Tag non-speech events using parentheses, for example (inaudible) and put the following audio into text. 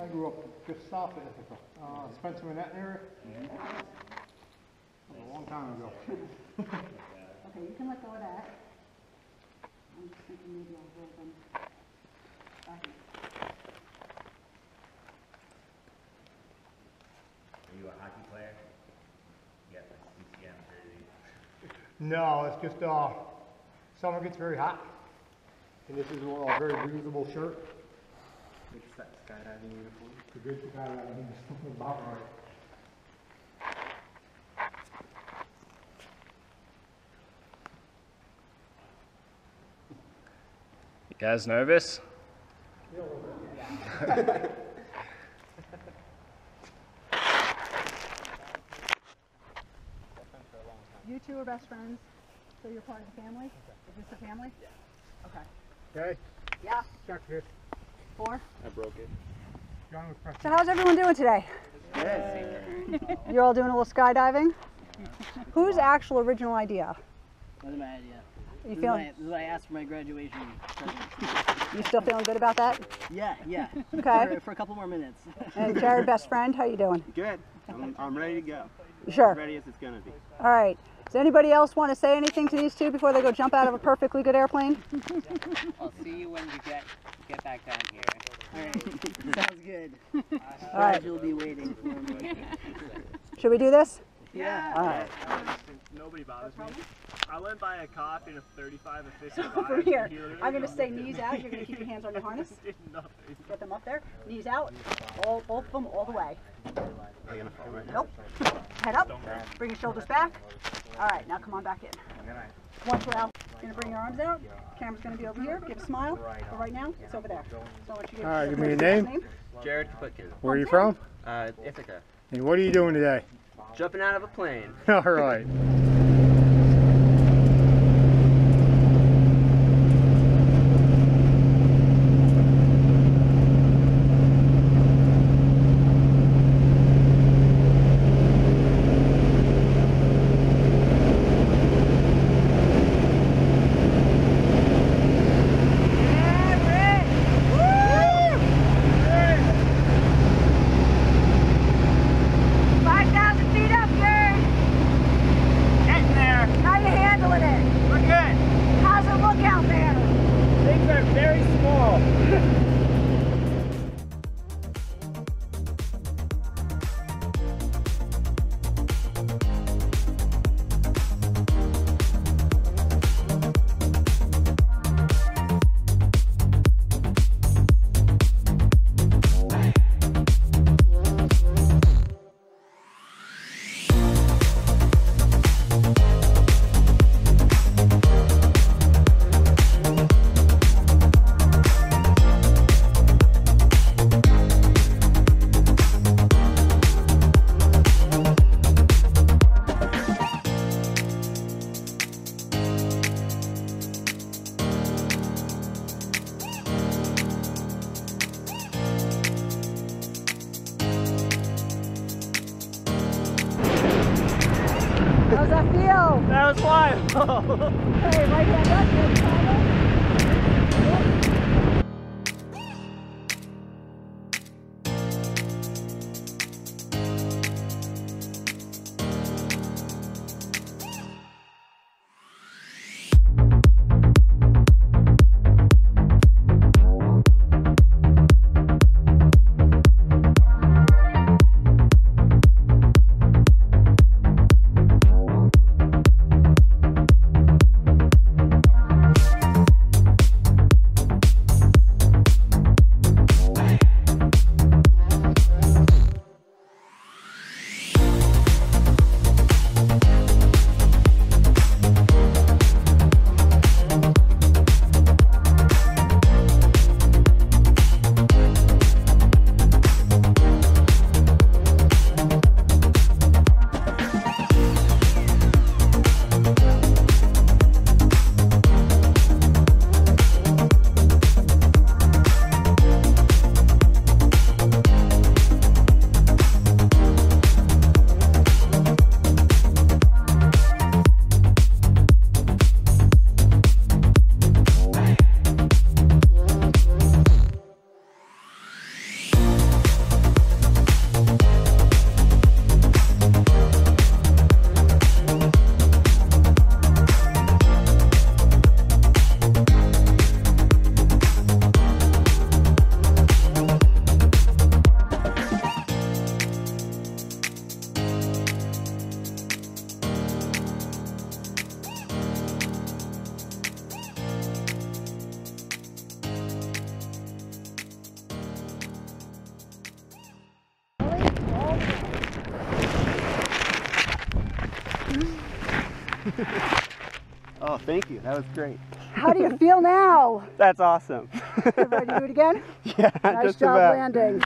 I grew up just south of Ithaca, uh, Spencer in that area. That was A long time ago. (laughs) Okay, you can let go of that. I'm just thinking maybe I'll hold them back. Are you a hockey player? You got the CCM jersey. No, it's just, uh, summer gets very hot. And this is a very breathable shirt. It's that skydiving uniform. It's a good guy, I mean, there's about right. You guys nervous? You two are best friends, so you're part of the family? Is this the family? Yeah. Okay. Okay, Yeah, check this. Four. I broke it. John was pressing. So how's everyone doing today? You're all doing a little skydiving? Whose actual original idea? That's my idea. You This is, feeling, my, this is what I asked for my graduation. present. you still feeling good about that? Yeah, yeah. Okay. For, for a couple more minutes. And Jared, best friend, how you doing? Good. I'm, I'm ready to go. Sure. As ready as it's gonna be. All right. Does anybody else want to say anything to these two before they go jump out of a perfectly good airplane? I'll see you when you get get back down here. All right. Sounds good. (laughs) All right. You'll be waiting for me. Should we do this? Yeah. All right. Nobody bothers me. I went by a cop in a 35 official Over here. I'm going to say knees out. You're going to keep your hands on your (laughs) harness. Get them up there. Knees out. All, both of them all the way. Are you gonna fall right now? Nope. Head up. Bring your shoulders back. All right. Now come on back in. Once we're out, you're going to bring your arms out. Camera's going to be over here. Give a smile. But right now, it's over there. So I you to All right, give me where's your your name. Jared Kaputkin. Where are you from? Uh, Ithaca. And what are you doing today? Jumping out of a plane. (laughs) All right. That was wild. (laughs) Hey. (laughs) Oh, thank you. That was great. How do you feel now? (laughs) That's awesome. Ready to do it again? (laughs) yeah, Nice just job about. landing.